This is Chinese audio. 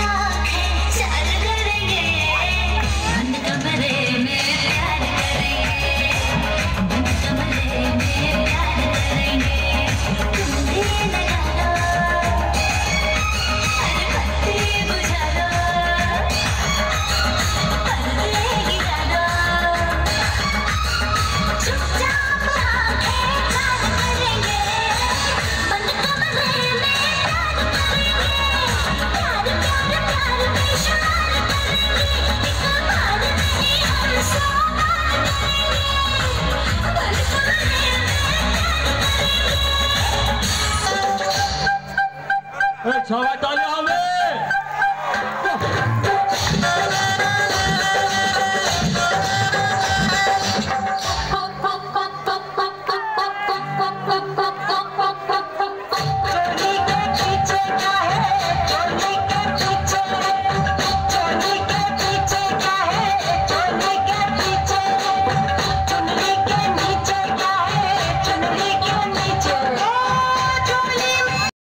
Yeah. 同志们，大家好。